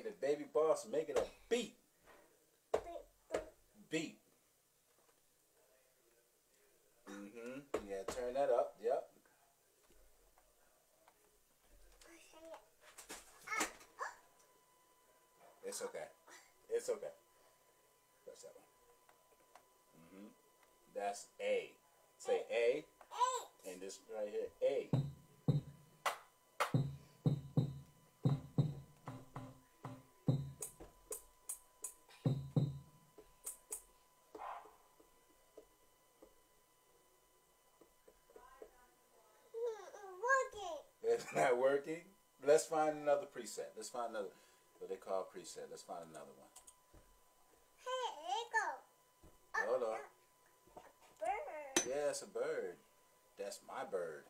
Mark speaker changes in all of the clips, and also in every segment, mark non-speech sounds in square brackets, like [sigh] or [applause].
Speaker 1: the baby boss making a beat. Beat. Mm-hmm. Yeah, turn that up. Yep. It's okay. It's okay. Press that one. Mm-hmm. That's A. Say A. A. And this right here, A. It's [laughs] not working. Let's find another preset. Let's find another what they call preset. Let's find another one. Hey, Hold on. Yeah, it's a bird. That's my bird.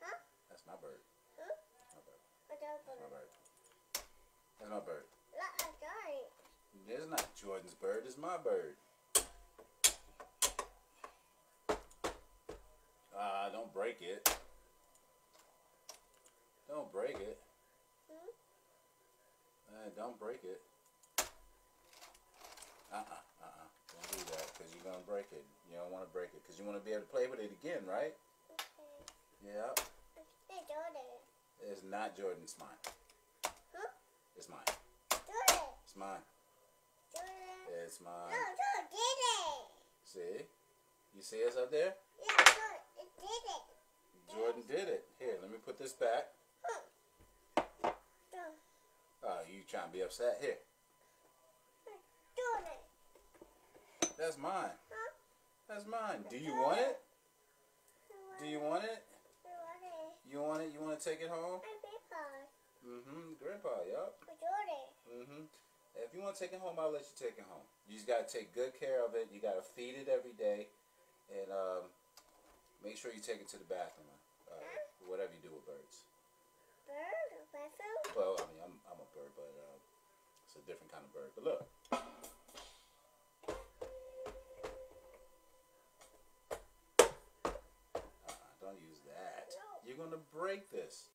Speaker 2: Huh?
Speaker 1: That's my bird.
Speaker 2: Huh?
Speaker 1: My bird. That's my bird. That's my bird. It's not Jordan's bird. It's my bird. Ah, don't break it. Don't break it. Uh, don't break it. Uh-uh, uh-uh. Don't do that because you're going to break it. You don't want to break it because you want to be able to play with it again, right? Okay. Yeah. It's not Jordan's mine.
Speaker 2: Huh?
Speaker 1: It's mine. It's mine. Jordan. It's mine. No, Jordan did it. See? You see us up there? Yeah, Jordan did it. Jordan did it. Here, let me put this back. Oh, you trying to be upset? Here. That's mine. That's mine. Do you want it? Do you want it? You want it? You want to take it home? Mm-hmm. Grandpa, yup. Mm-hmm. If you want to take it home, I'll let you take it home. You just got to take good care of it. You got to feed it every day. And um, make sure you take it to the bathroom. Uh, whatever you do with birds. Well, I mean, I'm, I'm a bird, but uh, it's a different kind of bird. But look. Uh-uh, don't use that. You're going to break this.